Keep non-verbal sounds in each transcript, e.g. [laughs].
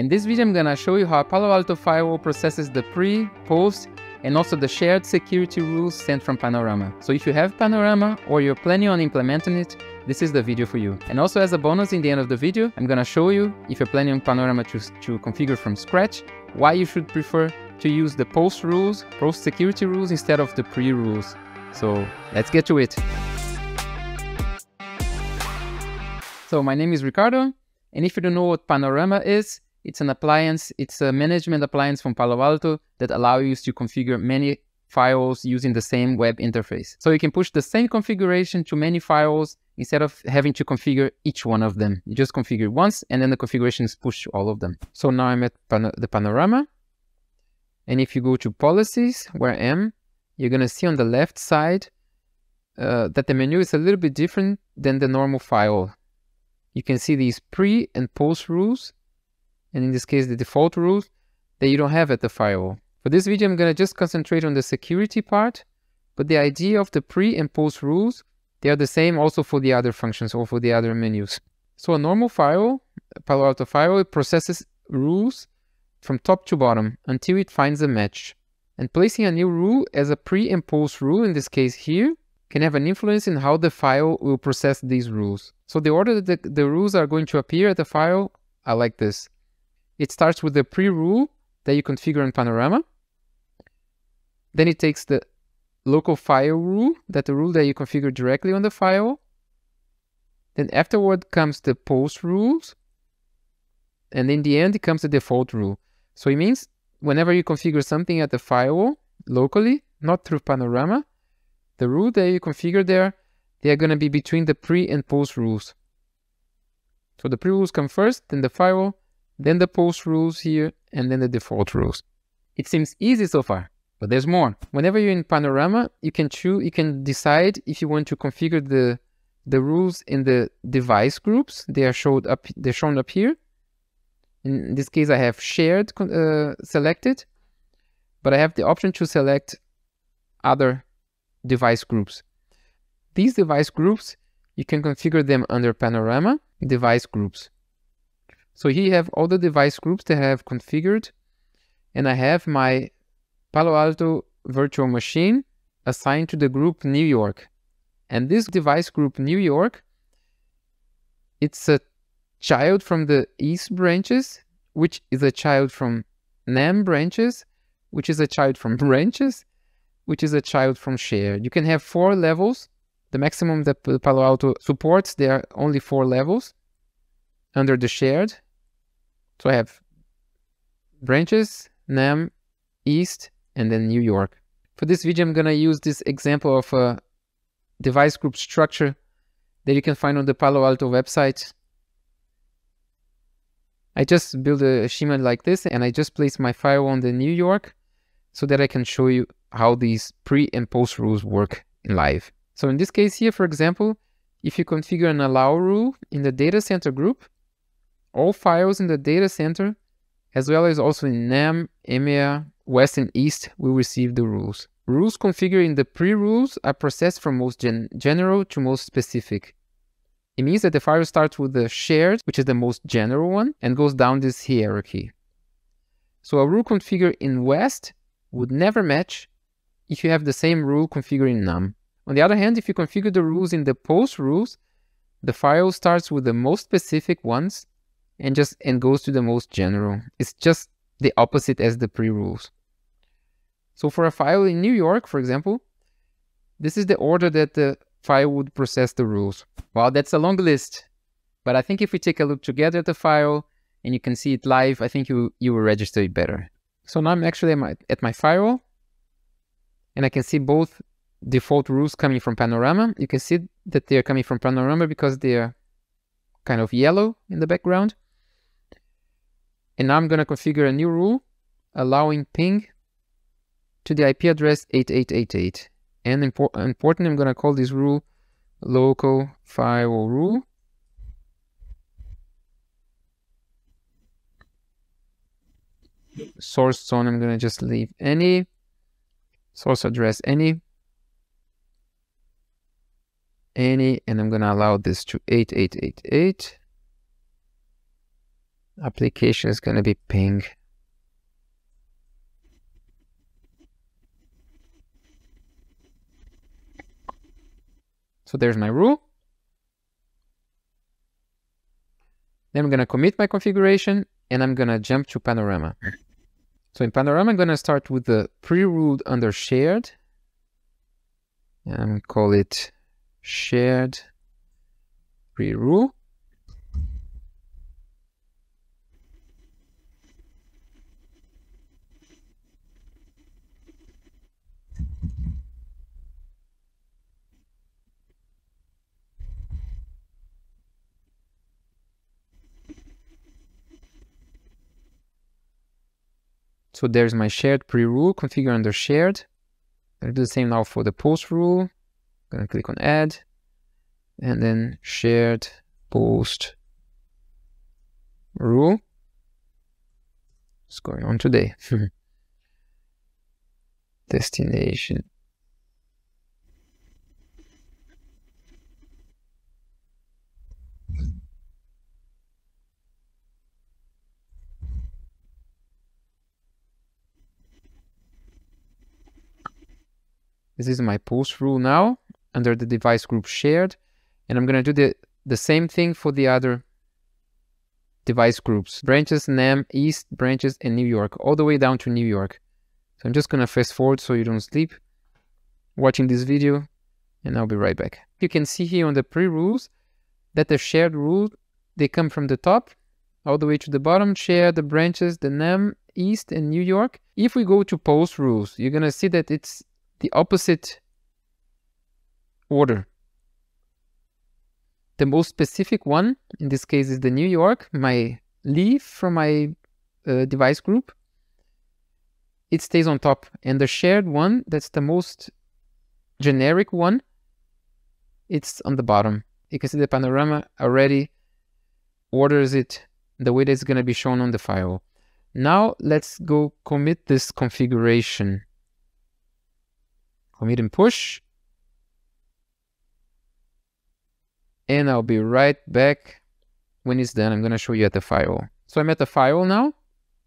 In this video, I'm gonna show you how Palo Alto Firewall processes the pre, post, and also the shared security rules sent from Panorama. So if you have Panorama or you're planning on implementing it, this is the video for you. And also as a bonus in the end of the video, I'm gonna show you, if you're planning on Panorama to, to configure from scratch, why you should prefer to use the post rules, post security rules instead of the pre rules. So let's get to it. So my name is Ricardo, and if you don't know what Panorama is, it's an appliance, it's a management appliance from Palo Alto that allows you to configure many firewalls using the same web interface. So you can push the same configuration to many firewalls instead of having to configure each one of them. You just configure once and then the configuration is pushed to all of them. So now I'm at pan the panorama. And if you go to policies, where I am, you're going to see on the left side uh, that the menu is a little bit different than the normal firewall. You can see these pre and post rules and in this case the default rules that you don't have at the firewall. For this video, I'm going to just concentrate on the security part, but the idea of the pre and post rules, they are the same also for the other functions or for the other menus. So a normal firewall, Palo Alto firewall, processes rules from top to bottom until it finds a match. And placing a new rule as a pre and post rule, in this case here, can have an influence in how the file will process these rules. So the order that the, the rules are going to appear at the file are like this. It starts with the pre-rule that you configure in Panorama. Then it takes the local file rule, that the rule that you configure directly on the file. Then afterward comes the post rules. And in the end, it comes the default rule. So it means whenever you configure something at the firewall locally, not through Panorama, the rule that you configure there, they are going to be between the pre and post rules. So the pre rules come first, then the firewall, then the post rules here, and then the default rules. It seems easy so far, but there's more. Whenever you're in Panorama, you can choose, you can decide if you want to configure the the rules in the device groups. They are showed up. They're shown up here. In this case, I have shared uh, selected, but I have the option to select other device groups. These device groups, you can configure them under Panorama device groups. So here you have all the device groups that I have configured and I have my Palo Alto virtual machine assigned to the group New York. And this device group New York, it's a child from the East branches, which is a child from NAM branches, which is a child from [laughs] branches, which is a child from shared. You can have four levels. The maximum that Palo Alto supports, there are only four levels under the shared. So I have branches, NAM, East, and then New York. For this video, I'm to use this example of a device group structure that you can find on the Palo Alto website. I just built a schema like this and I just placed my firewall on the New York so that I can show you how these pre and post rules work in live. So in this case here, for example, if you configure an allow rule in the data center group, all files in the data center, as well as also in NAM, EMEA, West and East will receive the rules. Rules configured in the pre-rules are processed from most gen general to most specific. It means that the file starts with the shared, which is the most general one, and goes down this hierarchy. So a rule configured in West would never match if you have the same rule configured in NAM. On the other hand, if you configure the rules in the post rules, the file starts with the most specific ones and just and goes to the most general. It's just the opposite as the pre-rules. So for a file in New York, for example, this is the order that the file would process the rules. Well, that's a long list, but I think if we take a look together at the file and you can see it live, I think you, you will register it better. So now I'm actually at my, at my and I can see both default rules coming from Panorama. You can see that they're coming from Panorama because they're kind of yellow in the background. And now I'm going to configure a new rule allowing ping to the IP address 8888. And impor important, I'm going to call this rule local firewall rule. Source zone, I'm going to just leave any. Source address any. Any, and I'm going to allow this to 8888. Application is going to be ping. So there's my rule. Then I'm going to commit my configuration and I'm going to jump to Panorama. So in Panorama, I'm going to start with the pre-ruled under shared. And call it shared pre-rule. So there's my shared pre-rule, configure under shared. I'll do the same now for the post rule. I'm gonna click on add and then shared post rule. What's going on today? [laughs] Destination This is my post rule now under the device group shared. And I'm going to do the, the same thing for the other device groups. Branches, NAM, East, branches, and New York, all the way down to New York. So I'm just going to fast forward so you don't sleep watching this video and I'll be right back. You can see here on the pre-rules that the shared rule, they come from the top all the way to the bottom, share the branches, the NAM, East, and New York. If we go to post rules, you're going to see that it's the opposite order. The most specific one, in this case, is the New York, my leaf from my uh, device group. It stays on top. And the shared one, that's the most generic one, it's on the bottom. You can see the panorama already orders it the way that it's going to be shown on the file. Now let's go commit this configuration commit and push. And I'll be right back when it's done. I'm going to show you at the file. So I'm at the file now.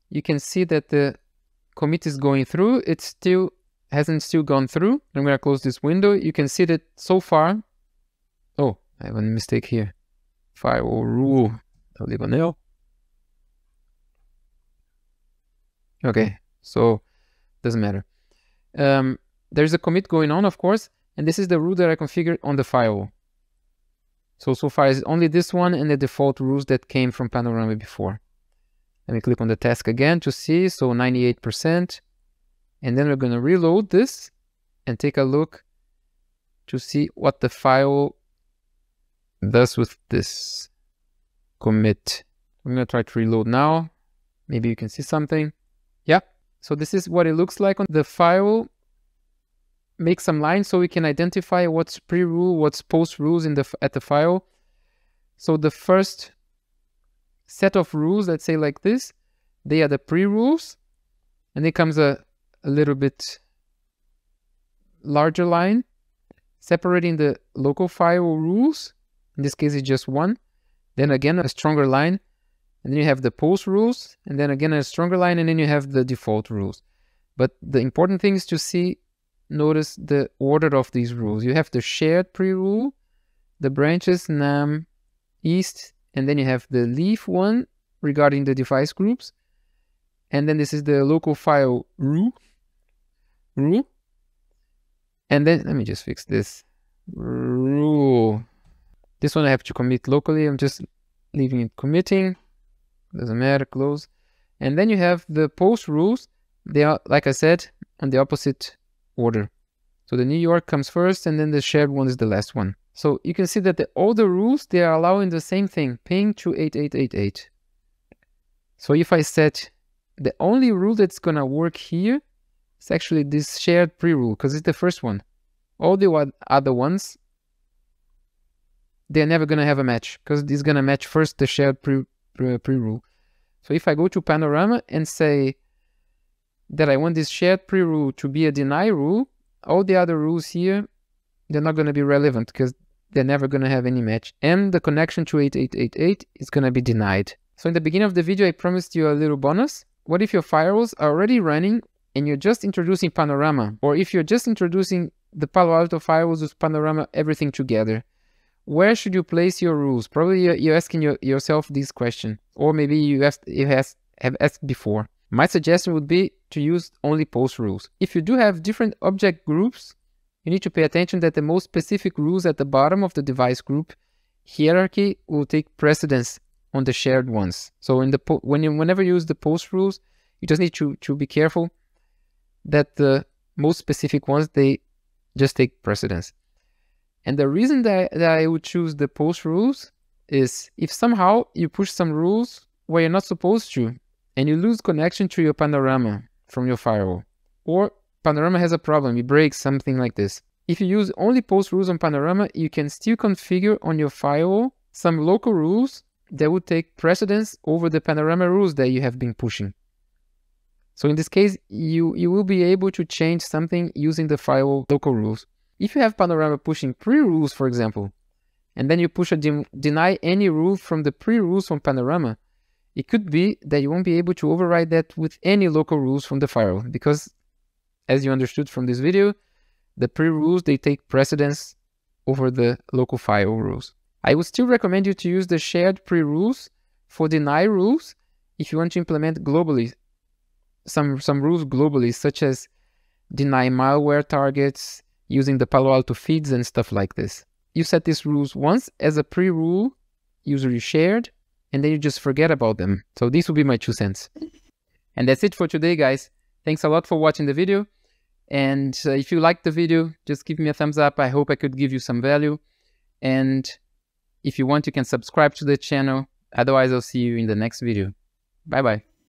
You can see that the commit is going through. It still hasn't still gone through. I'm going to close this window. You can see that so far. Oh, I have a mistake here. Firewall rule. I'll leave a nail. Okay, so doesn't matter. Um, there's a commit going on, of course, and this is the rule that I configured on the file. So, so far it's only this one and the default rules that came from Panorama before. Let me click on the task again to see, so 98%. And then we're going to reload this and take a look to see what the file does with this commit. I'm to try to reload now. Maybe you can see something. Yeah, so this is what it looks like on the file make some lines so we can identify what's pre-rule, what's post-rules in the at the file. So the first set of rules, let's say like this, they are the pre-rules, and it comes a, a little bit larger line separating the local file rules. In this case, it's just one. Then again, a stronger line. And then you have the post rules, and then again a stronger line, and then you have the default rules. But the important thing is to see notice the order of these rules. You have the shared pre-rule, the branches nam east, and then you have the leaf one regarding the device groups. And then this is the local file rule. ru. And then, let me just fix this. Rule. This one I have to commit locally. I'm just leaving it committing. Doesn't matter, close. And then you have the post rules. They are, like I said, on the opposite order. So the New York comes first and then the shared one is the last one. So you can see that the, all the rules, they are allowing the same thing, ping to 8888. So if I set the only rule that's going to work here is actually this shared pre-rule because it's the first one. All the other ones, they're never going to have a match because it's going to match first the shared pre-rule. Pre, pre so if I go to Panorama and say that I want this shared pre-rule to be a deny rule, all the other rules here, they're not going to be relevant because they're never going to have any match. And the connection to 8888 is going to be denied. So in the beginning of the video, I promised you a little bonus. What if your firewalls are already running and you're just introducing Panorama? Or if you're just introducing the Palo Alto firewalls with Panorama, everything together? Where should you place your rules? Probably you're asking your, yourself this question. Or maybe you, asked, you has, have asked before. My suggestion would be to use only post rules. If you do have different object groups, you need to pay attention that the most specific rules at the bottom of the device group hierarchy will take precedence on the shared ones. So in the when you whenever you use the post rules, you just need to, to be careful that the most specific ones they just take precedence. And the reason that, that I would choose the post rules is if somehow you push some rules where you're not supposed to, and you lose connection to your panorama from your firewall. Or panorama has a problem, it breaks, something like this. If you use only post rules on panorama, you can still configure on your firewall some local rules that would take precedence over the panorama rules that you have been pushing. So in this case, you, you will be able to change something using the firewall local rules. If you have panorama pushing pre-rules, for example, and then you push a de deny any rule from the pre-rules from panorama, it could be that you won't be able to override that with any local rules from the firewall because as you understood from this video, the pre-rules, they take precedence over the local firewall rules. I would still recommend you to use the shared pre-rules for deny rules if you want to implement globally some, some rules globally, such as deny malware targets using the Palo Alto feeds and stuff like this. You set these rules once as a pre-rule, usually shared, and then you just forget about them. So this will be my two cents. And that's it for today, guys. Thanks a lot for watching the video. And uh, if you liked the video, just give me a thumbs up. I hope I could give you some value. And if you want, you can subscribe to the channel. Otherwise, I'll see you in the next video. Bye-bye.